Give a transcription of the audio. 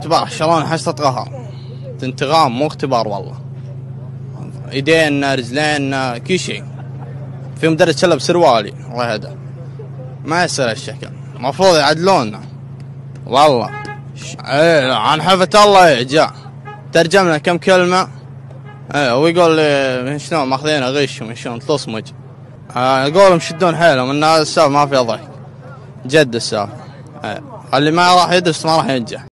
اختبار شلون حصة قهر انتقام مو اختبار والله. ايدينا رجلينا كل شيء. في مدرس شلب سروالي الله يهدى. ما يصير هالشكل. المفروض يعدلونا والله. إيه عن حفة الله إيه، جاء. ترجم لنا كم كلمة؟ إيه ويقول لي من شلون ماخذين غش ومن شلون تصمج آه شدون حيلهم؟ ان هذا السالفة ما فيها ضحك. جد السالفة. إيه اللي ما راح يدرس ما راح ينجح.